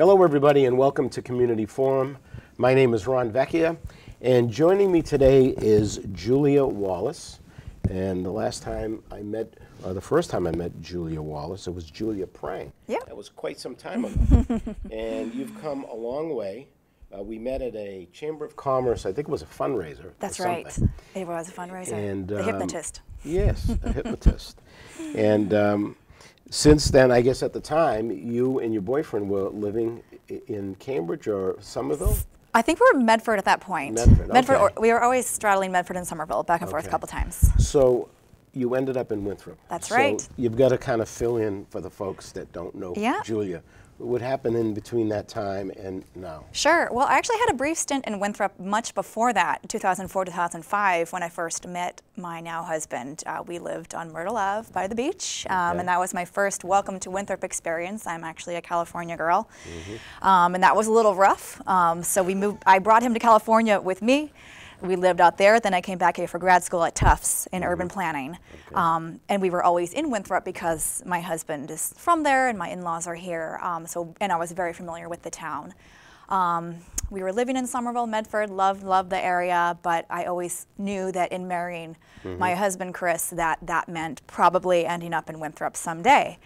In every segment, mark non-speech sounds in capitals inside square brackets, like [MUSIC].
Hello, everybody, and welcome to Community Forum. My name is Ron Vecchia, and joining me today is Julia Wallerce. And the last time I met, or the first time I met Julia Wallerce, it was Julia Prange. Yeah. That was quite some time ago. [LAUGHS] and you've come a long way. Uh, we met at a Chamber of Commerce, I think it was a fundraiser. or That's right. It was a fundraiser. And, the um, hypnotist. Yes, a hypnotist. [LAUGHS] And um, since then, I guess at the time, you and your boyfriend were living in Cambridge or Somerville? I think we were in Medford at that point. Medford, or, okay. we were always straddling Medford and Somerville, back and forth a couple times. So you ended up in Winthrop. That's So right. You've got to kind of fill in for the folks that don't know Yeah. Julia. What happened in between that time and now? Sure. Well, I actually had a brief stint in Winthrop much before that, 2004, 2005, when I first met my now husband. Uh, we lived on Myrtle Ave by the beach, um, Okay. and that was my first welcome to Winthrop experience. I'm actually a California girl, Mm-hmm. um, and that was a little rough. Um, so we moved. I brought him to California with me. We lived out there. Then I came back here for grad school at Tufts in urban Mm-hmm. planning, um, and we were always in Winthrop because my husband is from there and my in-laws are here. Um, so, and I was very familiar with the town. Um, we were living in Somerville, Medford, loved, loved the area, but I always knew that in marrying my husband, Chris, that that meant probably ending up in Winthrop someday.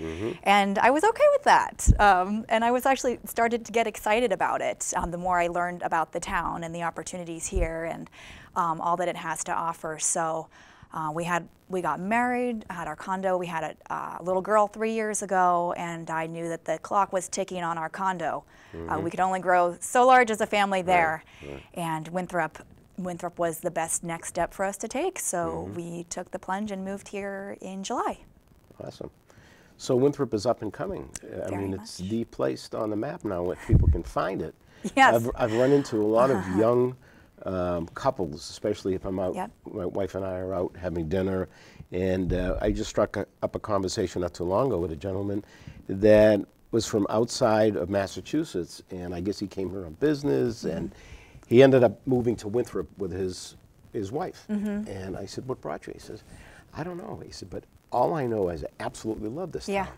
And I was okay with that. Um, and I was actually started to get excited about it um, the more I learned about the town and the opportunities here and um, all that it has to offer. So uh, we had we got married, had our condo. We had a uh, little girl three years ago, and I knew that the clock was ticking on our condo. Uh, we could only grow so large as a family there, and Winthrop. Winthrop was the best next step for us to take, so we took the plunge and moved here in July. Awesome. So Winthrop is up and coming. Uh, I Very mean, it's much. the place on the map now where people can find it. [LAUGHS] Yes. I've, I've run into a lot of [LAUGHS] young um, couples, especially if I'm out, Yep. my wife and I are out having dinner. And uh, I just struck a, up a conversation not too long ago with a gentleman that was from outside of Massachusetts. And I guess he came here on business. Mm-hmm. And he ended up moving to Winthrop with his, his wife. Mm-hmm. And I said, What brought you? He says, I don't know. He said, But all I know is I absolutely love this Yeah. town.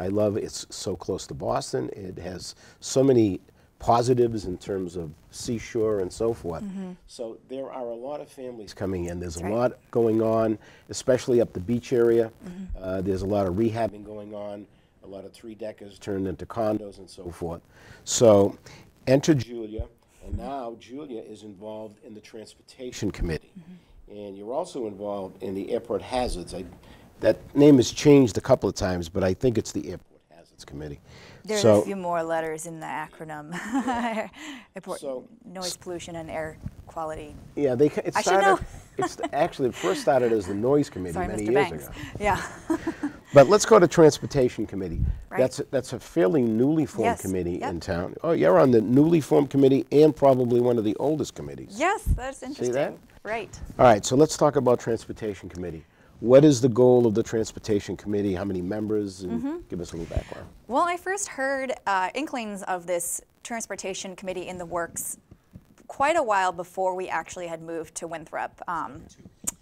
I love it's so close to Boston. It has so many positives in terms of seashore and so forth. So there are a lot of families coming in. There's a Mm-hmm. Right. lot going on, especially up the beach area. Mm-hmm. Uh, there's a lot of rehabbing going on. A lot of three deckers turned into condos and so forth. So enter Julia, and now Julia is involved in the transportation committee. Mm-hmm. And you're also involved in the airport hazards. I, that name has changed a couple of times, but I think it's the airport hazards committee. There's so, a few more letters in the acronym. [LAUGHS] So- noise pollution and air quality. yeah, they it I should started. know. it's [LAUGHS] actually it first started as the noise committee Sorry, many Mr. years Banks. ago. Yeah. [LAUGHS] But let's go to transportation committee. Right. That's a, that's a fairly newly formed Yes, committee yep. in town. Oh, you're on the newly formed committee and probably one of the oldest committees. yes, that's interesting. See that? Right. All right, so let's talk about transportation committee. What is the goal of the transportation committee? How many members? And Mm-hmm. give us a little background. Well, I first heard uh, inklings of this transportation committee in the works quite a while before we actually had moved to Winthrop. Um,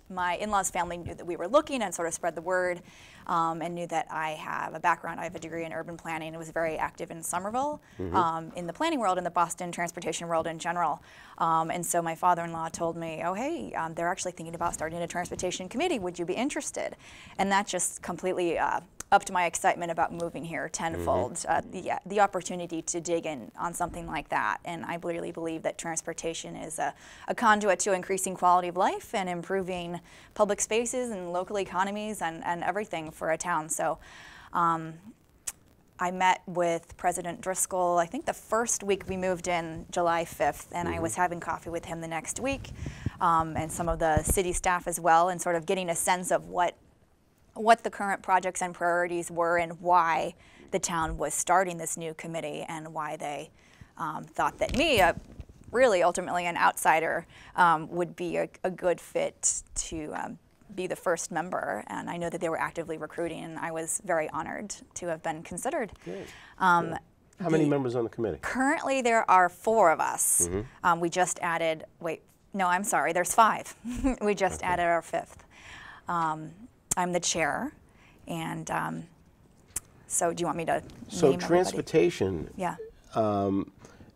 my in-laws family knew that we were looking and sort of spread the word um, and knew that I have a background. I have a degree in urban planning and was very active in Somerville, um, in the planning world, in the Boston transportation world in general. Um, and so my father-in-law told me, oh, hey, um, they're actually thinking about starting a transportation committee. Would you be interested? And that just completely uh, upped my excitement about moving here tenfold. Uh, the, the opportunity to dig in on something like that. And I really believe that transportation is a, a conduit to increasing quality of life and improving public spaces and local economies and, and everything for a town. So um, I met with President Driscoll, I think the first week we moved in, July 5th, and I was having coffee with him the next week um, and some of the city staff as well, and sort of getting a sense of what what the current projects and priorities were and why the town was starting this new committee and why they um, thought that me, a, really ultimately an outsider, um, would be a, a good fit to um, be the first member. And I know that they were actively recruiting, and I was very honored to have been considered. Um, How many members on the committee? Currently, there are four of us. Um, we just added, wait, no, I'm sorry, there's five. [LAUGHS] we just added our fifth. Um, I'm the chair, and um, so do you want me to So name everybody? transportation, Yeah. um,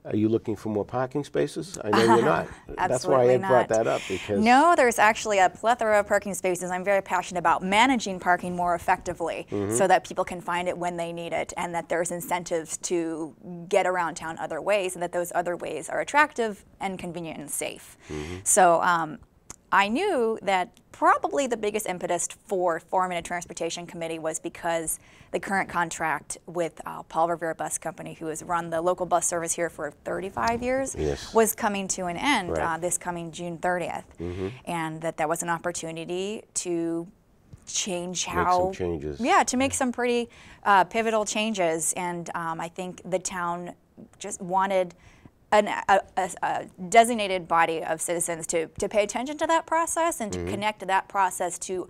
are you looking for more parking spaces? I know you're not. [LAUGHS] That's why I had brought that up because No, there's actually a plethora of parking spaces. I'm very passionate about managing parking more effectively Mm-hmm. so that people can find it when they need it and that there's incentives to get around town other ways and that those other ways are attractive and convenient and safe. Mm-hmm. So um, I knew that probably the biggest impetus for forming a transportation committee was because the current contract with uh, Paul Revere Bus Company, who has run the local bus service here for 35 years, Yes. was coming to an end Right. uh, this coming June 30th, and that that was an opportunity to change some how changes. yeah to make some pretty uh, pivotal changes and um, i think the town just wanted an, a, a, designated body of citizens to, to pay attention to that process and to mm-hmm. connect that process to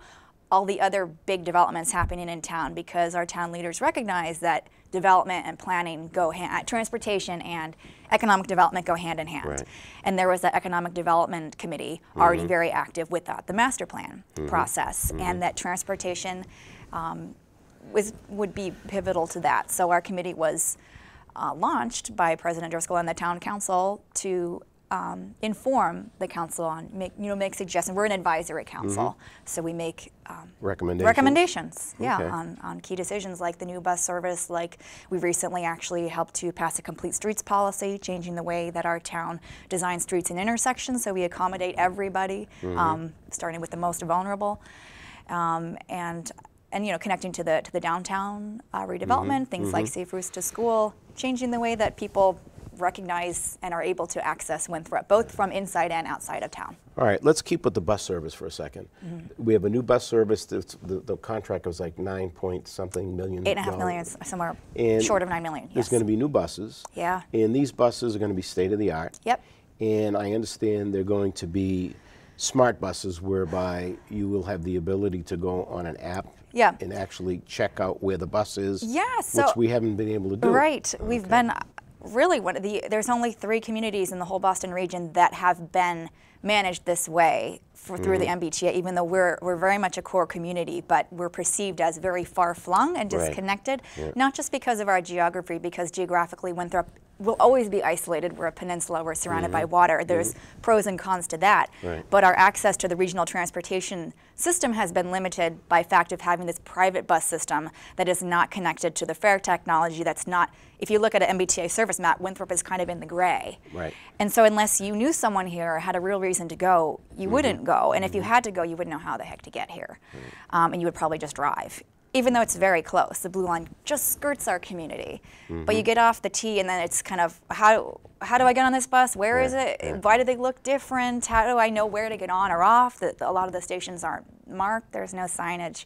all the other big developments happening in town because our town leaders recognize that development and planning go hand uh, transportation and economic development go hand in hand. Right. and there was that economic development committee already mm-hmm. very active with that, the master plan mm-hmm. process, and that transportation um, was would be pivotal to that. So our committee was uh, launched by President Driscoll and the town council to um, inform the council on make you know make suggestions. We're an advisory council, so we make um, recommendations. recommendations yeah Okay. on, on key decisions like the new bus service like we recently actually helped to pass a complete streets policy changing the way that our town designs streets and intersections so we accommodate everybody Mm-hmm. um, starting with the most vulnerable um, and and you know connecting to the to the downtown uh, redevelopment things like safe routes to school changing the way that people recognize and are able to access Winthrop both from inside and outside of town All right, let's keep with the bus service for a 2nd Mm-hmm. We have a new bus service. The, the contract was like nine point something million. eight and a half somewhere And short of nine million There's going to be new buses. Yeah. And these buses are going to be state of the art. Yep. And I understand they're going to be smart buses whereby you will have the ability to go on an app Yeah. and actually check out where the bus is. Yeah, so- which we haven't been able to do. Right. We've been really one of the. There's only three communities in the whole Boston region that have been managed this way for, through Mm-hmm. the MBTA. Even though we're we're very much a core community, but we're perceived as very far flung and Right. disconnected. Not just because of our geography, because geographically Winthrop will always be isolated. We're a peninsula. We're surrounded by water. There's pros and cons to that. Mm-hmm. Right. But our access to the regional transportation system has been limited by fact of having this private bus system that is not connected to the fare technology. That's not. If you look at an MBTA service map, Winthrop is kind of in the gray. Right. And so unless you knew someone here or had a real reason to go, you Mm-hmm. wouldn't go. And if you had to go, you wouldn't know how the heck to get here, um, and you would probably just drive. Even though it's very close, the Blue Line just skirts our community. But Mm-hmm. you get off the T, and then it's kind of how how do I get on this bus? Where is Yeah, it? yeah. Why do they look different? How do I know where to get on or off? The, the- a lot of the stations aren't marked. There's no signage,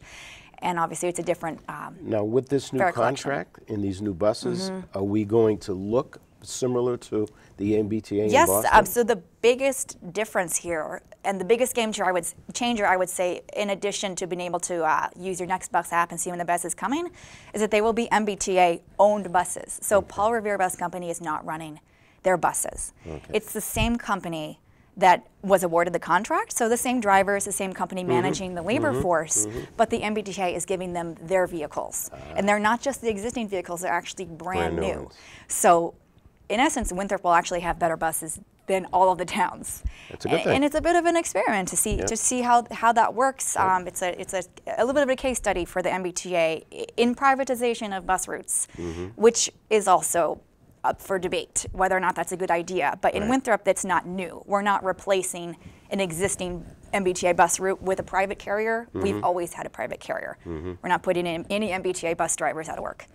and obviously it's a different. Um, Now, with this new Fare collection. contract in these new buses, Mm-hmm. are we going to look similar to the MBTA Yes, um, so the biggest difference here, and the biggest game changer I would changer I would say, in addition to being able to uh, use your Next Bus app and see when the bus is coming, is that they will be MBTA owned buses. So Paul Revere Bus Company is not running their buses. It's the same company that was awarded the contract. So the same drivers, the same company Mm-hmm. managing the labor force, but the MBTA is giving them their vehicles, and they're not just the existing vehicles; they're actually brand, Brand new new. So, in essence, Winthrop will actually have better buses than all of the towns. That's a good and, thing. and it's a bit of an experiment to see Yeah. to see how, how that works. Um, it's a it's a, a little bit of a case study for the MBTA in privatization of bus routes, Mm-hmm. which is also up for debate whether or not that's a good idea. But in Right. Winthrop, that's not new. We're not replacing an existing MBTA bus route with a private carrier. Mm-hmm. We've always had a private carrier. We're not putting in any MBTA bus drivers out of work.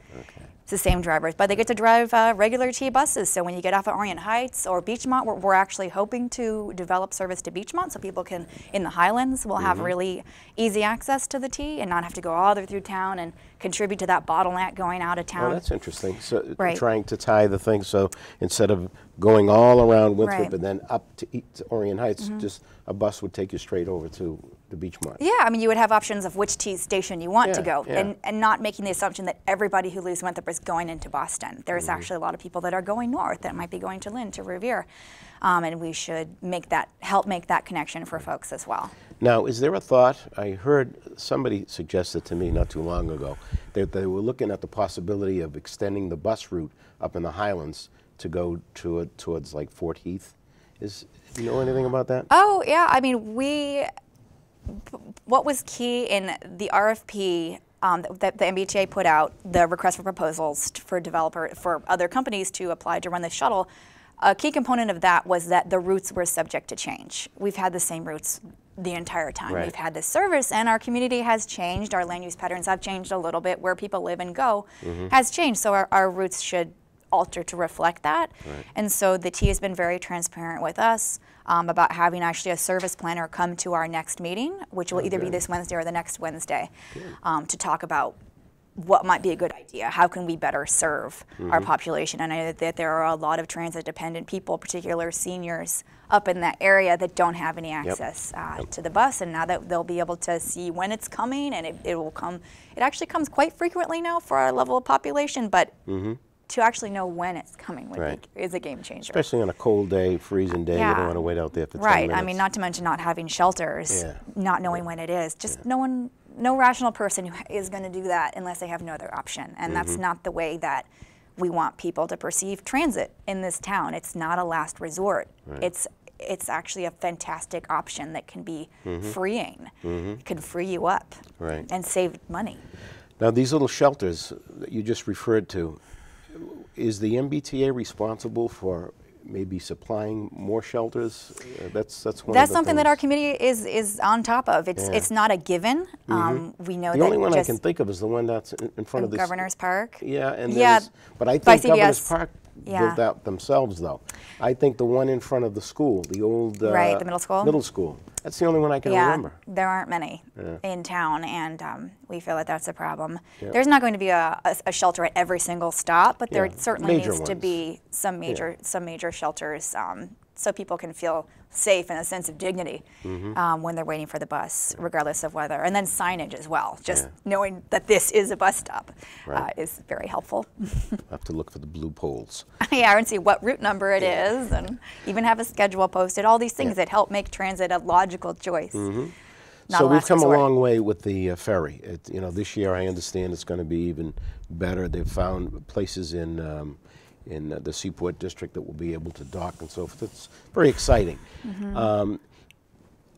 It's the same drivers, but they get to drive uh, regular T buses. So when you get off at Orient Heights or Beachmont, we're, we're actually hoping to develop service to Beachmont so people can, in the Highlands, will have mm-hmm. really easy access to the T and not have to go all the way through town and contribute to that bottleneck going out of Oh, town. that's interesting. So uh, Right. trying to tie the thing, so instead of going all around Winthrop Right. And then up to, to Orient Heights, mm-hmm. just a bus would take you straight over to the Beachmont. Yeah, I mean, you would have options of which T station you want to go, yeah. and, and not making the assumption that everybody who leaves Winthrop is going into Boston. There's Mm-hmm. actually a lot of people that are going north that might be going to Lynn, to Revere, um, and we should make that help make that connection for folks as well. Now, is there a thought? I heard somebody suggested to me not too long ago that they were looking at the possibility of extending the bus route up in the Highlands to go to towards like Fort Heath. Is do you know anything about that? Oh yeah, I mean we. What was key in the RFP um, that the MBTA put out, the request for proposals for developer for other companies to apply to run the shuttle. A key component of that was that the routes were subject to change. We've had the same routes the entire time. Right. We've had this service, and our community has changed. Our land use patterns have changed a little bit. Where people live and go has changed. So our, our routes should alter to reflect that. And so the T has been very transparent with us um, about having actually a service planner come to our next meeting, which will either be this Wednesday or the next Wednesday, um, to talk about what might be a good idea. How can we better serve our population? And I know that there are a lot of transit dependent people, particular seniors, up in that area that don't have any access uh, to the bus. And now that they'll be able to see when it's coming, and it, it will come, it actually comes quite frequently now for our level of population, but to actually know when it's coming would Right. be, is a game changer. Especially on a cold day, freezing day, you don't want to wait out there for 10 Right. I mean, not to mention not having shelters, Yeah. not knowing when it is. Just no one, no rational person who is going to do that unless they have no other option. And that's Mm-hmm. not the way that we want people to perceive transit in this town. It's not a last resort. It's it's actually a fantastic option that can be freeing. It can free you up. Right. and save money. Now, these little shelters that you just referred to, is the MBTA responsible for maybe supplying more shelters? Uh, that's that's one. That's of the something that our committee is is on top of. It's Yeah. It's not a given. Um, we know The that only one I can think of is the one that's in, in front of the Governor's Park. Yeah, and Yeah, but I think Governor's Park Yeah. built that themselves, though. I think the one in front of the school, the old uh, Right, the middle school? Middle school. That's the only one I can yeah, remember. there aren't many Yeah. in town, and um, we feel that that's a problem. Yep. There's not going to be a, a, a shelter at every single stop, but there Yeah, certainly major needs to be some major some major shelters um, so people can feel safe and a sense of dignity Mm-hmm. um, when they're waiting for the bus, regardless of weather. And then signage as well. Just Yeah. knowing that this is a bus stop uh, is very helpful. I [LAUGHS] have to look for the blue poles. [LAUGHS] yeah, and see what route number it is, and even have a schedule posted. All these things Yeah. that help make transit a logical choice. Mm-hmm. so we've come resort. a long way with the uh, ferry. It, you know, this year I understand it's going to be even better. They've found places in um, in uh, the Seaport District that will be able to dock and so forth. It's very exciting. Mm-hmm. Um,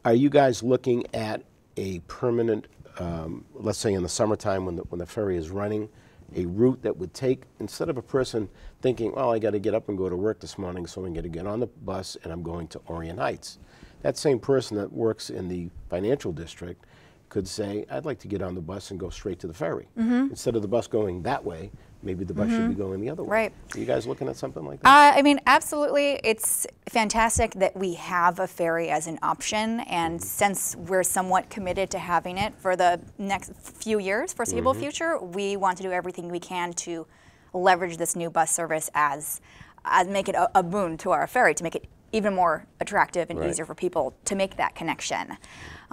are you guys looking at a permanent, um, let's say in the summertime when the, when the ferry is running, a route that would take, instead of a person thinking, well, I got to get up and go to work this morning, so I'm going to get on the bus and I'm going to Orient Heights. That same person that works in the financial district could say, I'd like to get on the bus and go straight to the ferry. Instead of the bus going that way, maybe the bus should mm-hmm. be going the other way. Right. Are you guys looking at something like that? Uh, I mean, absolutely. It's fantastic that we have a ferry as an option, and mm-hmm. since we're somewhat committed to having it for the next few years, foreseeable mm-hmm. future, we want to do everything we can to leverage this new bus service as, as make it a, a boon to our ferry, to make it even more attractive and Right. easier for people to make that connection.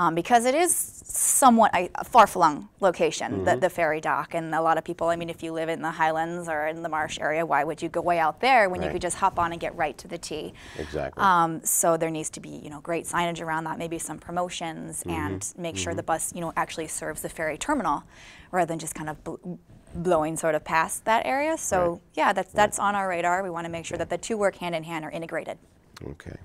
Um, because it is somewhat a, far-flung location, the, the ferry dock, and a lot of people. I mean, if you live in the Highlands or in the Marsh area, why would you go way out there when you could just hop on and get right to the T? Exactly. Um, so there needs to be, you know, great signage around that, maybe some promotions, Mm-hmm. and make sure the bus, you know, actually serves the ferry terminal, rather than just kind of bl- blowing sort of past that area. So Right. yeah, that's that's on our radar. We want to make sure that the two work hand in hand or integrated. Okay.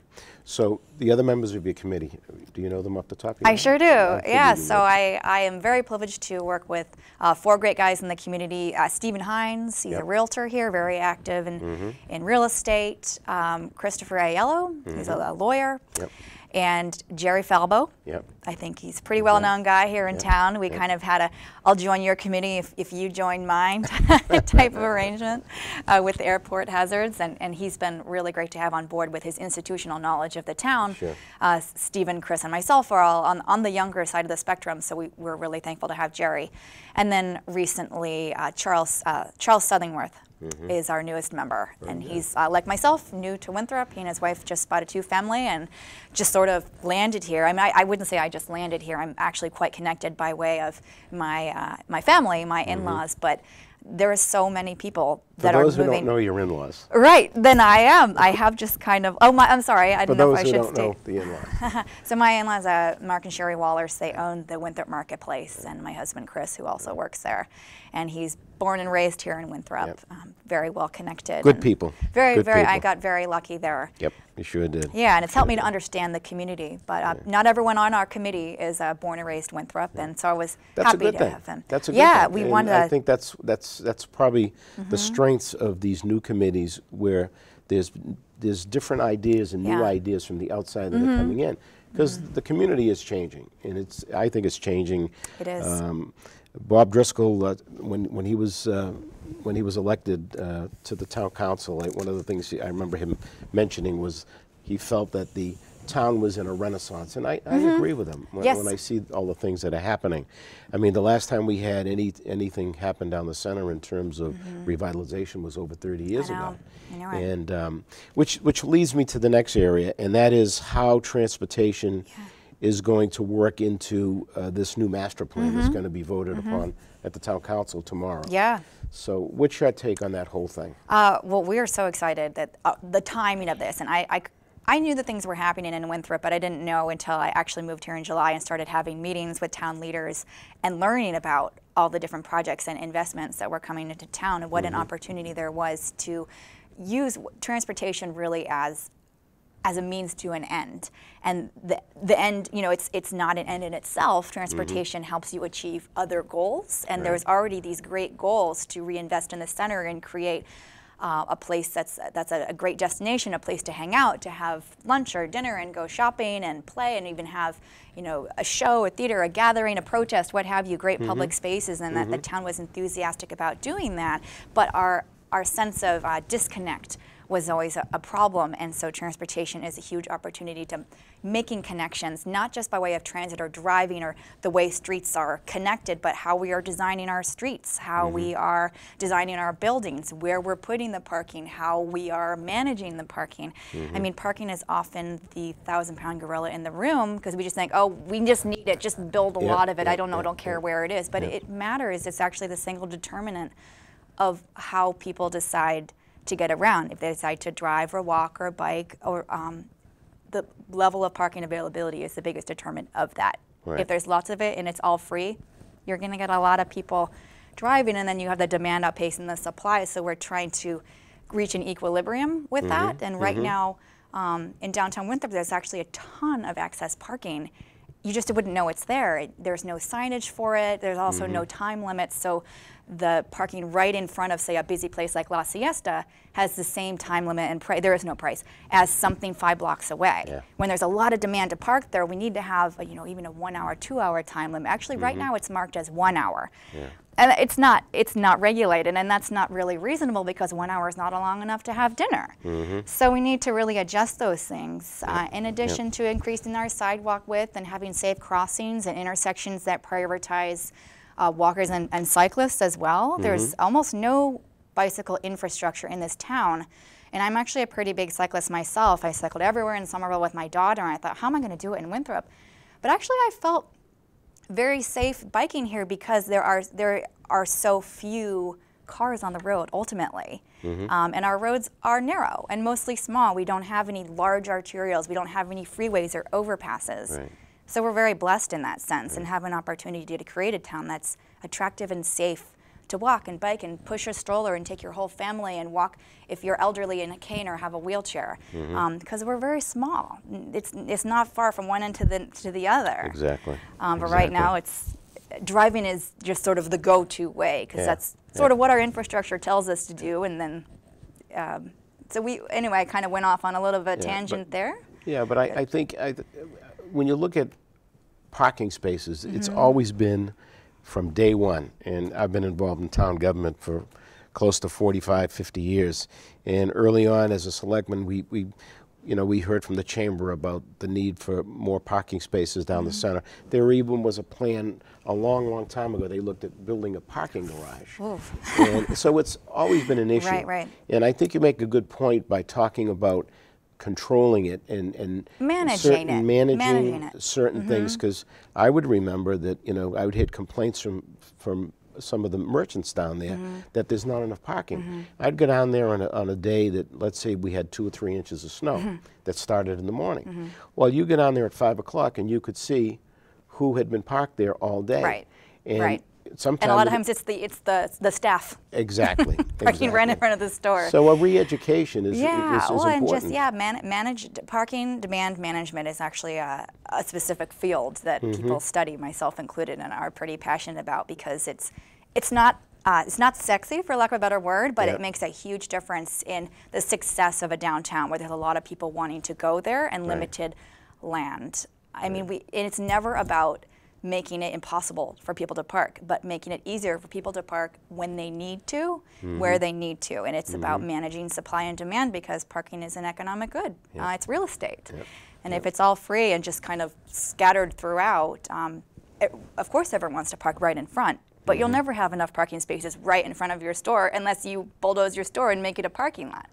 So the other members of your committee, do you know them off the top of your I sure do. Figured Yeah. So. I, I am very privileged to work with uh, four great guys in the community. Uh, Stephen Hines, he's Yep. Mm-hmm. a realtor here, very active in, in real estate. Um, Christopher Aiello, he's a, a lawyer. Yep. And Jerry Falbo, Yep. I think he's a pretty well known guy here in town. We kind of had a I'll join your committee if, if you join mine [LAUGHS] type of [LAUGHS] arrangement uh, with the airport hazards. And, and he's been really great to have on board with his institutional knowledge of the town. Sure. Uh, Stephen, Chris, and myself are all on, on the younger side of the spectrum, so we, we're really thankful to have Jerry. And then recently, uh, Charles, uh, Charles Southingworth is our newest member. and he's, uh, like myself, new to Winthrop. He and his wife just bought a two family and just sort of landed here. I mean, I, I wouldn't say I just landed here. I'm actually quite connected by way of my, uh, my family, my in laws, but there are so many people For that those are who moving. don't know your in-laws. Right, then I am. I have just kind of. Oh, my. I'm sorry. I For don't know if those I who should don't state. know the in-laws. [LAUGHS] So my in-laws, uh, Mark and Sherry Wallerce, they own the Winthrop Marketplace, and my husband Chris, who also works there, and he's born and raised here in Winthrop. Yep. Um, very well connected. Good people. Very, Good very. I got very lucky there. Yep, you sure did. Yeah, and it's helped me to understand the community. But uh, not everyone on our committee is uh, born and raised Winthrop, and so I was That's a happy good to thing. have them. That's a good yeah, thing. we And wanted. I think that's that's that's probably Mm-hmm. the strengths of these new committees where there's there's different ideas and new Yeah. Mm-hmm. ideas from the outside that are coming in because the community is changing and it's I think it's changing. It is. Um, Bob Driscoll, uh, when when he was uh, when he was elected uh, to the town council, like, one of the things he, I remember him mentioning was he felt that the town was in a renaissance, and I, I agree with him when, Mm-hmm. Yes. when I see all the things that are happening. I mean, the last time we had any anything happen down the center in terms of revitalization was over 30 years Mm-hmm. ago. And um, which which leads me to the next area, and that is how transportation is going to work into uh, this new master plan Mm-hmm. that's going to be voted upon at the town council tomorrow. yeah. So, what's your take on that whole thing? Uh, well, we are so excited that uh, the timing of this, and I, I, I knew that things were happening in Winthrop, but I didn't know until I actually moved here in July and started having meetings with town leaders and learning about all the different projects and investments that were coming into town and what an opportunity there was to use transportation really as as a means to an end. And the, the end, you know, it's, it's not an end in itself. Transportation helps you achieve other goals. And there's already these great goals to reinvest in the center and create uh, a place that's, that's a, a great destination, a place to hang out, to have lunch or dinner and go shopping and play and even have, you know, a show, a theater, a gathering, a protest, what have you, great public spaces. And that the town was enthusiastic about doing that. But our, our sense of uh, disconnect was always a, a problem. And so transportation is a huge opportunity to making connections, not just by way of transit or driving or the way streets are connected, but how we are designing our streets, how we mm-hmm. are designing our buildings, where we're putting the parking, how we are managing the parking. I mm-hmm. mean, parking is often the thousand pound gorilla in the room because we just think, oh, we just need it, just build a Yeah, lot of it. I don't know, yeah, don't care where it is. But it matters. It's actually the single determinant of how people decide to get around. If they decide to drive or walk or bike, or um, the level of parking availability is the biggest determinant of that. Right. If there's lots of it and it's all free, you're going to get a lot of people driving, and then you have the demand outpacing the supply. So we're trying to reach an equilibrium with that. And right now, um, in downtown Winthrop, there's actually a ton of access parking. You just wouldn't know it's there. It- There's no signage for it. There's also no mm-hmm. time limits. So the parking right in front of, say, a busy place like La Siesta has the same time limit and price. There is no price as something five blocks away. Yeah. When there's a lot of demand to park there, we need to have, a, you know, even a one-hour, two-hour time limit. Actually, right mm-hmm. now it's marked as one hour. And it's not it's not regulated, and that's not really reasonable because one hour is not long enough to have dinner. So we need to really adjust those things. Uh, in addition to increasing our sidewalk width and having safe crossings and intersections that prioritize uh, walkers and, and cyclists as well. There's almost no bicycle infrastructure in this town. And I'm actually a pretty big cyclist myself. I cycled everywhere in Somerville with my daughter, and I thought, how am I going to do it in Winthrop? But actually, I felt very safe biking here because there are there are so few cars on the road ultimately. Um, and our roads are narrow and mostly small. We don't have any large arterials. We don't have any freeways or overpasses. Right. so we're very blessed in that sense and have an opportunity to create a town that's attractive and safe to walk and bike and push a stroller and take your whole family and walk if you're elderly in a cane or have a wheelchair because we're very small it's, it's not far from one end to the, to the other Exactly. um, but right now, it's driving is just sort of the go-to way because Yeah, that's yeah. sort of what our infrastructure tells us to do. And then, um, so we anyway, I kind of went off on a little bit of a Yeah, tangent but- there. Yeah, but I, I think I, th- when you look at parking spaces, it's Mm-hmm. always been from day one, and I've been involved in town government for close to 45, 50 years. And early on, as a selectman, we, we you know, we heard from the chamber about the need for more parking spaces down the Mm-hmm. center. There even was a plan a long, long time ago. They looked at building a parking garage. And so it's always been an [LAUGHS] issue. Right, right. And I think you make a good point by talking about controlling it and, and Managing certain- it, managing, managing it. certain mm-hmm. things because I would remember that you know I would hit complaints from from some of the merchants down there mm-hmm. that there's not enough parking. Mm-hmm. I'd go down there on a, on a day that let's say we had two or three inches of snow that started in the morning. Well, you get down there at five o'clock and you could see who had been parked there all day. Right, And right. Sometimes And a lot of times it's the it's the the staff exactly parking [LAUGHS] right in front of the store. So a re-education is, yeah, is, is well, important. and just yeah, man, managed parking demand management is actually a, a specific field that Mm-hmm. people study, myself included, and are pretty passionate about because it's it's not. Uh, it's not sexy, for lack of a better word, but Yeah. it makes a huge difference in the success of a downtown where there's a lot of people wanting to go there and limited land. I mean, we and it's never about making it impossible for people to park, but making it easier for people to park when they need to, Mm-hmm. where they need to. And it's about managing supply and demand because parking is an economic good. Uh, it's real estate. And if it's all free and just kind of scattered throughout, um, it, of course everyone wants to park right in front. But Mm-hmm. you'll never have enough parking spaces right in front of your store unless you bulldoze your store and make it a parking lot.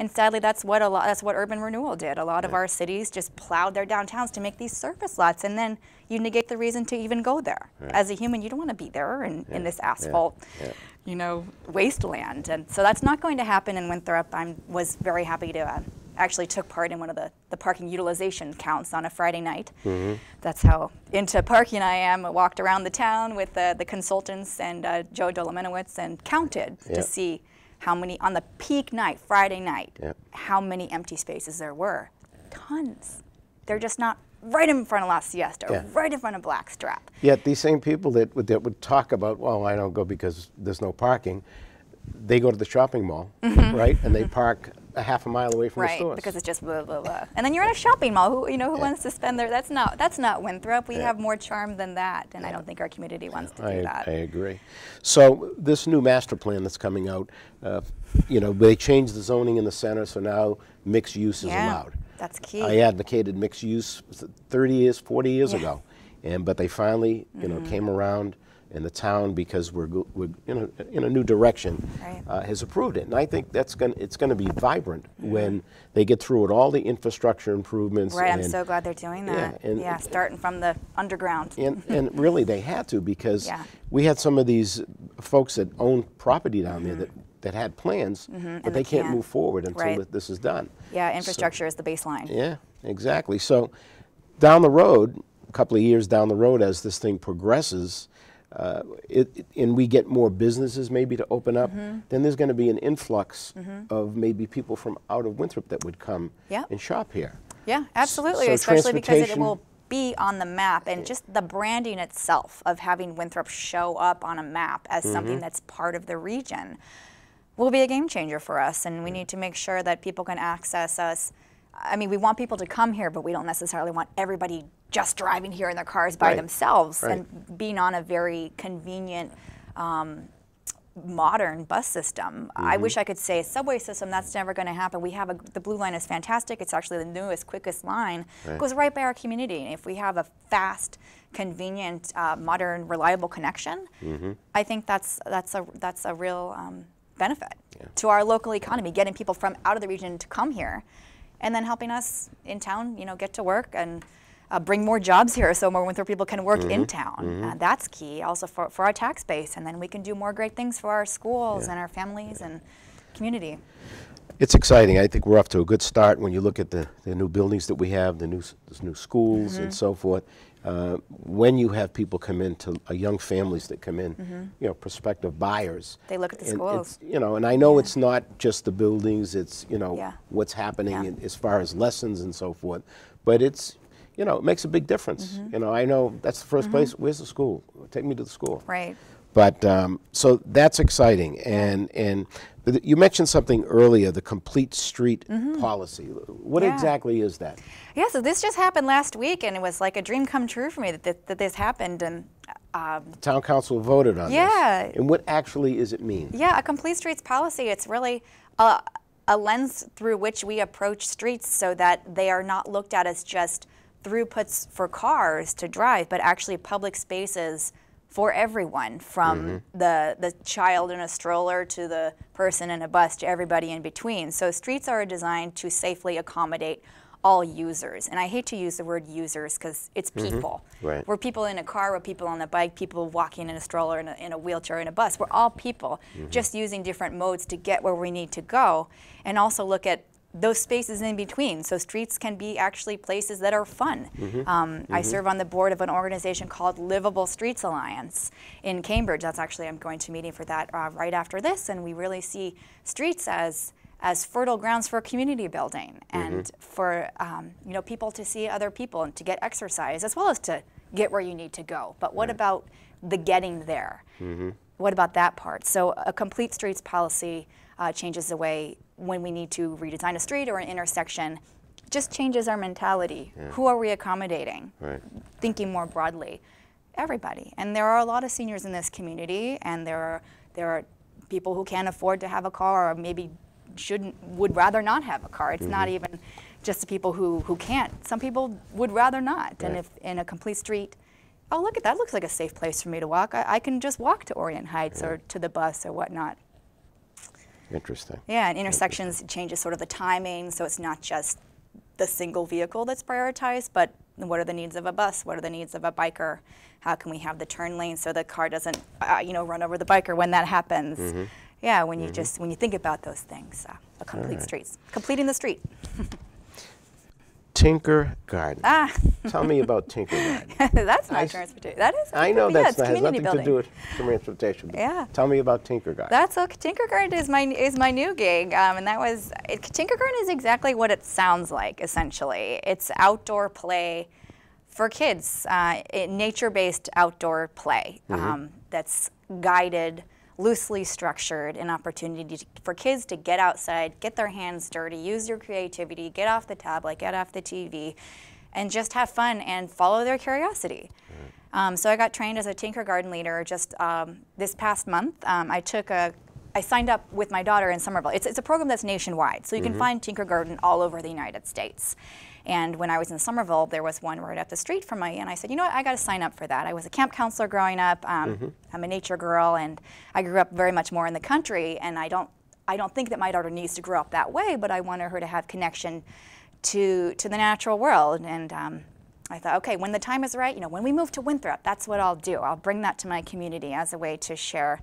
And sadly, that's what a lot. That's what urban renewal did. A lot of our cities just plowed their downtowns to make these surface lots, and then you negate the reason to even go there. As a human, you don't want to be there in, in this asphalt, yeah. you know, wasteland. And so that's not going to happen in Winthrop. I was very happy to uh, actually took part in one of the, the parking utilization counts on a Friday night. Mm-hmm. That's how into parking I am. I walked around the town with the, the consultants and uh, Joe Dolomenowitz and counted Yeah. to see how many on the peak night, Friday night, Yeah. how many empty spaces there were. Tons. They're just not right in front of La Siesta, Yeah. right in front of Blackstrap. Yet these same people that would, that would talk about, well, I don't go because there's no parking, they go to the shopping mall, mm-hmm. right? And they park a half a mile away from the Mm-hmm. Right, because it's just blah blah blah. And then you're in a shopping mall. Who you know who wants to spend their? That's not that's not Winthrop. We Yeah. have more charm than that, and I don't think our community wants to do I, that. I agree. So this new master plan that's coming out, uh, you know, they changed the zoning in the center, so now mixed use is Yeah, allowed. that's key. I advocated mixed use 30 years, 40 years Yeah. Ago, and but they finally, you know, came around in the town because we're, we're in, a, in a new direction, Right. uh, has approved it, and I think that's going it's going to be vibrant when they get through with all the infrastructure improvements. Right, I'm so glad they're doing Yeah, that. and- yeah, starting from the underground. and, and [LAUGHS] really, they had to because Yeah. we had some of these folks that own property down there that, that had plans, but Mm-hmm. and they can't can't. move forward until Right. this is done. yeah, So- infrastructure is the baseline. yeah, exactly. So down the road, a couple of years down the road, as this thing progresses, uh, it, it- and we get more businesses maybe to open up, Mm-hmm. then there's going to be an influx of maybe people from out of Winthrop that would come Yeah. and shop here. Yeah, absolutely, so especially because it will be on the map and just the branding itself of having Winthrop show up on a map as something Mm-hmm. that's part of the region will be a game changer for us and we need to make sure that people can access us. I mean, we want people to come here, but we don't necessarily want everybody just driving here in their cars by Right, themselves right. and being on a very convenient um, modern bus system. I Mm-hmm. wish I could say subway system. That's never going to happen. We have a, the blue line is fantastic. It's actually the newest, quickest line. Right. Goes right by our community. And if we have a fast, convenient, uh, modern, reliable connection, Mm-hmm. I think that's that's a that's a real um, benefit to our local economy. Getting people from out of the region to come here, and then helping us in town, you know, get to work and. Uh, bring more jobs here so more Winthrop people can work in town. Uh, that's key also for, for our tax base. And then we can do more great things for our schools Yeah. and our families and community. It's exciting. I think we're off to a good start when you look at the, the new buildings that we have, the new the new schools Mm-hmm. and so forth. Uh, when you have people come in to uh, young families that come in, you know, prospective buyers. They look at the schools. You know, and I know it's not just the buildings. It's you know Yeah. what's happening Yeah. in, as far as lessons and so forth. But it's you know it makes a big difference. Mm-hmm. You know, I know that's the 1st place. Where's the school? Take me to the school. Right. But um, so that's exciting, and and you mentioned something earlier, the complete street policy. What Yeah. exactly is that? Yeah, so this just happened last week, and it was like a dream come true for me that, that, that this happened. And um, Town council voted on Yeah. this. And what actually does it mean? yeah, a complete streets policy, it's really a, a lens through which we approach streets so that they are not looked at as just throughputs for cars to drive, but actually public spaces for everyone from mm-hmm. the, the child in a stroller to the person in a bus to everybody in between. So streets are designed to safely accommodate all users. And I hate to use the word users because it's mm-hmm. people. Right. We're people in a car, we're people on a bike, people walking in a stroller, in a, in a wheelchair, in a bus. We're all people, mm-hmm. just using different modes to get where we need to go. And also look at those spaces in between. So streets can be actually places that are fun. Um, I serve on the board of an organization called Livable Streets Alliance in Cambridge. That's actually I'm going to meeting for that uh, right after this, and we really see streets as as fertile grounds for community building and for um, you know people to see other people and to get exercise as well as to get where you need to go. But what about the getting there? What about that part? So a complete streets policy uh, changes the way when we need to redesign a street or an intersection. Just changes our mentality. Who are we accommodating? Right. Thinking more broadly, everybody. And there are a lot of seniors in this community, and there are there are people who can't afford to have a car, or maybe shouldn't would rather not have a car. It's not mm-hmm. even just the people who who can't. Some people would rather not. And if in a complete street, oh look at that looks like a safe place for me to walk. I, I can just walk to Orient Heights or to the bus or whatnot. Interesting. Yeah, and intersections changes sort of the timing, so it's not just the single vehicle that's prioritized, but what are the needs of a bus? What are the needs of a biker? How can we have the turn lane so the car doesn't, uh, you know, run over the biker when that happens? Mm-hmm. Yeah, when you just when you think about those things, uh, a complete streets, completing the street. [LAUGHS] Tinker Garden. Ah, Tell me about Tinkergarten. [LAUGHS] that's not transportation. That is. I know that's not, has nothing building. to do with transportation. Yeah. Tell me about Tinkergarten. That's okay. Tinkergarten is my is my new gig, um, and that was it, Tinkergarten is exactly what it sounds like. Essentially, it's outdoor play for kids, uh, nature-based outdoor play um, that's guided, loosely structured, an opportunity to, for kids to get outside, get their hands dirty, use your creativity, get off the tablet, get off the TV, and just have fun and follow their curiosity. Um, so I got trained as a Tinkergarten leader just um, this past month. Um, I took a, I signed up with my daughter in Somerville. It's, it's a program that's nationwide, so you can find Tinkergarten all over the United States. And when I was in Somerville, there was one right up the street from me, and I said, you know what, I got to sign up for that. I was a camp counselor growing up. Um, I'm a nature girl, and I grew up very much more in the country, and I don't, I don't think that my daughter needs to grow up that way, but I wanted her to have connection to to the natural world. And um, I thought, okay, when the time is right, you know, when we move to Winthrop, that's what I'll do. I'll bring that to my community as a way to share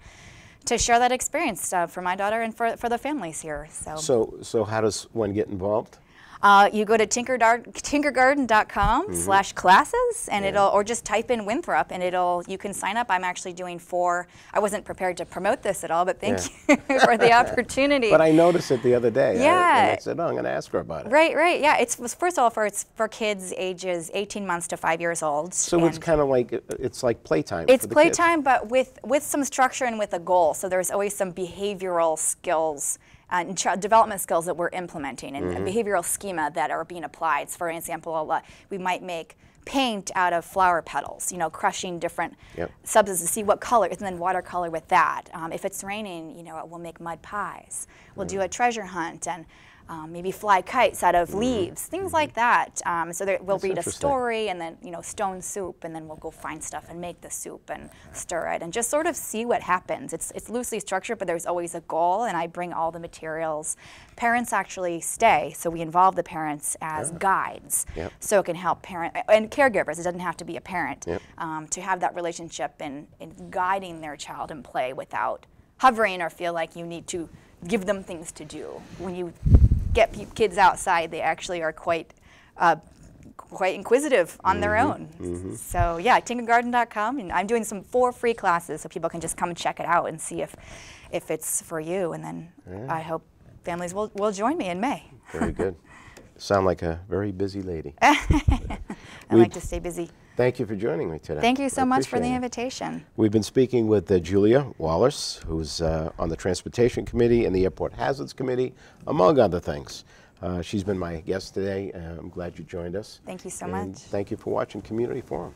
to share that experience uh, for my daughter and for, for the families here. So, so, so how does one get involved? Uh, you go to tinkergarten.com slash classes and it'll or just type in Winthrop and it'll you can sign up. I'm actually doing four. I wasn't prepared to promote this at all, but thank [LAUGHS] you for the [LAUGHS] opportunity. But I noticed it the other day. I- and I Yeah. said, oh, I'm going to ask her about it. Right, right, yeah. It's first of all for it's for kids ages 18 months to five years old. So it's kind of like, it's like playtime it's for the kids. playtime, but with with some structure and with a goal. So there's always some behavioral skills and ch- development skills that we're implementing, and Mm-hmm. behavioral schema that are being applied. So for example, uh, we might make paint out of flower petals, you know, crushing different Yep. substances to see what color, and then watercolor with that. Um, if it's raining, you know, we'll make mud pies. We'll do a treasure hunt and um, maybe fly kites out of leaves, things like that. Um, so there, we'll Mm-hmm. That's read a story and then, you know, stone soup, and then we'll go find stuff and make the soup and stir it and just sort of see what happens. It's, it's loosely structured, but there's always a goal, and I bring all the materials. Parents actually stay, so we involve the parents as guides. Yep. So it can help parent and caregivers. It doesn't have to be a parent Yep. um, to have that relationship and, and guiding their child in play without hovering or feel like you need to give them things to do. When you get kids outside, they actually are quite uh, quite inquisitive on their own. So yeah, tinkergarten.com, and I'm doing some four free classes, so people can just come and check it out and see if if it's for you. And then I hope families will, will join me in May. Very good. Sound like a very busy lady. [LAUGHS] I [LAUGHS] like to stay busy. Thank you for joining me today. Thank you so I much for the appreciate it. invitation. We've been speaking with uh, Julia Wallerce, who's uh, on the Transportation Committee and the Airport Hazards Committee, among other things. Uh, she's been my guest today. Uh, I'm glad you joined us. Thank you so And much. Thank you for watching Community Forum.